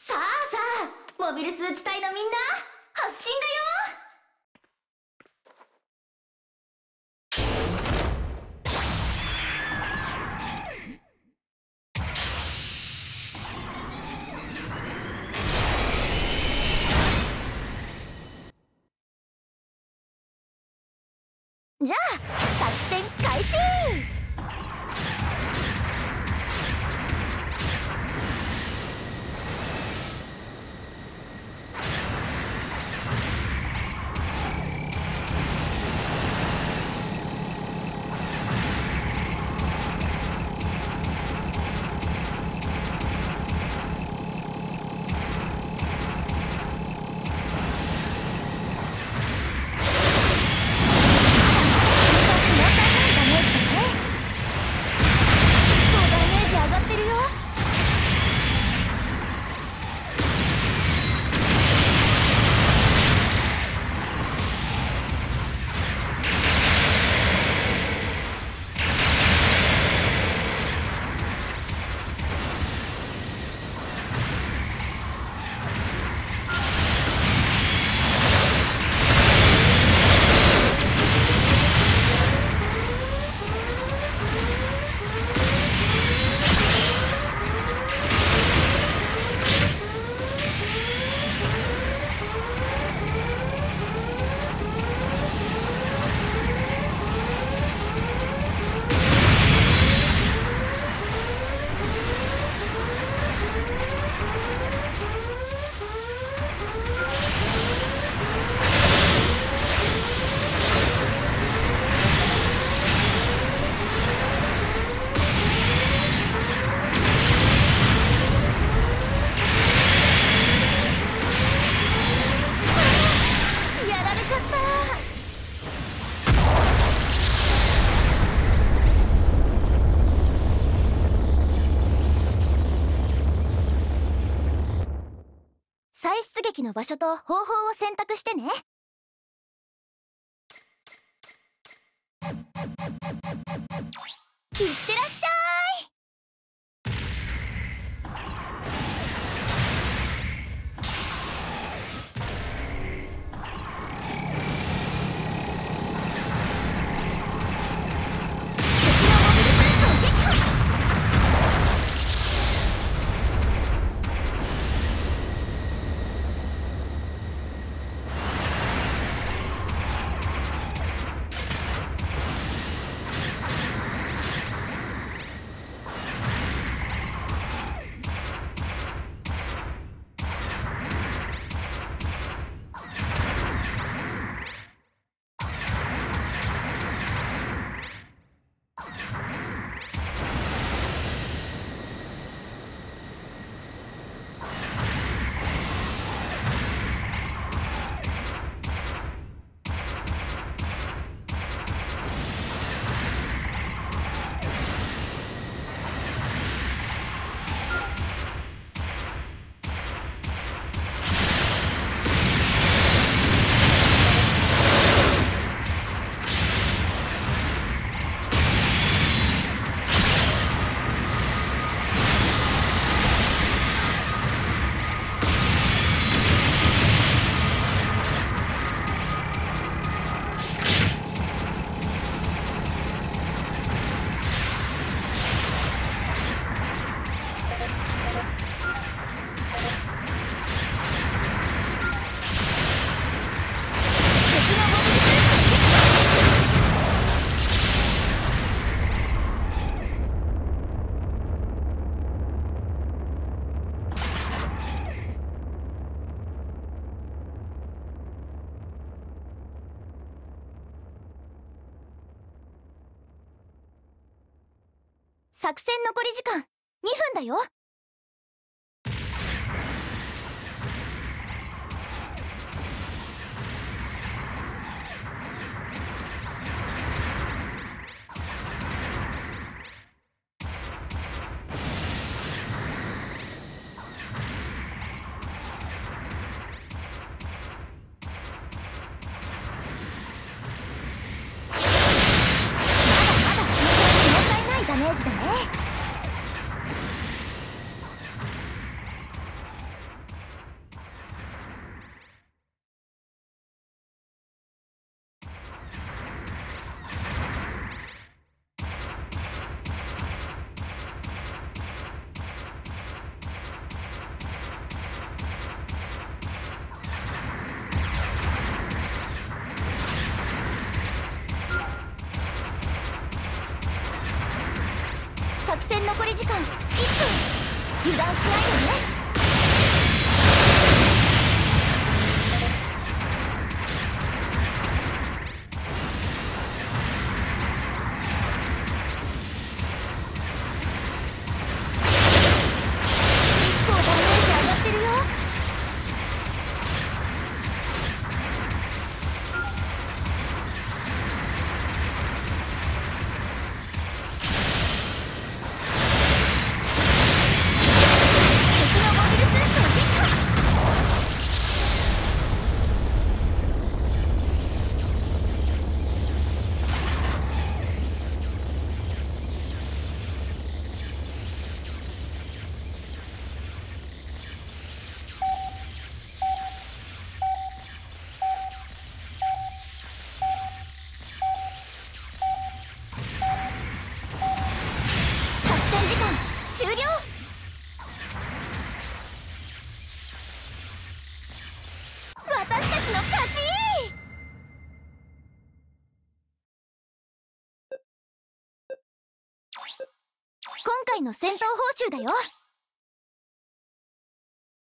さあさあモビルスーツ隊のみんな発進だよ。じゃあ作戦開始。再出撃の場所と方法を選択してね。いってらっしゃい！作戦残り時間。2分だよ。戦残り時間1分油断しないでね。ちの勝ち。今回の戦闘報酬だよ。